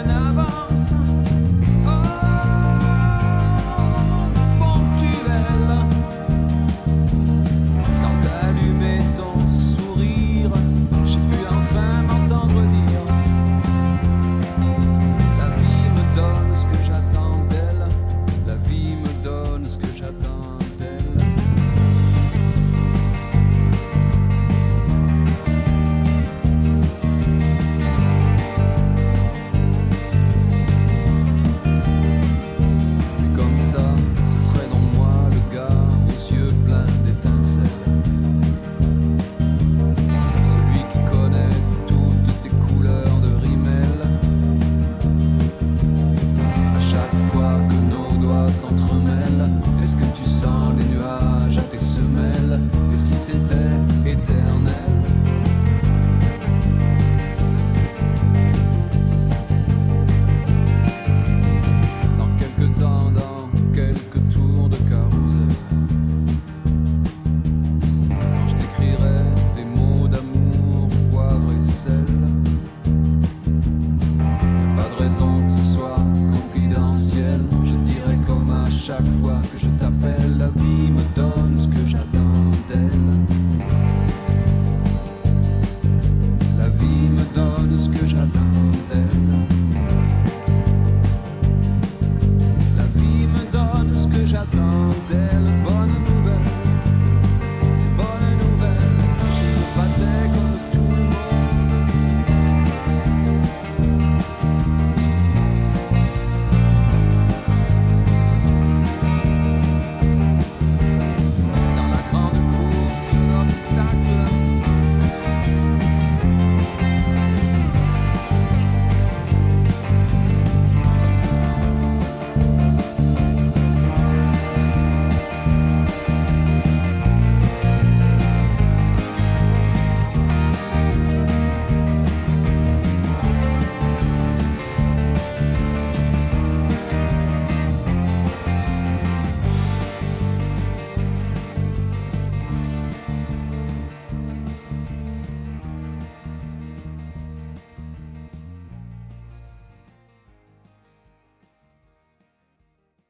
another down that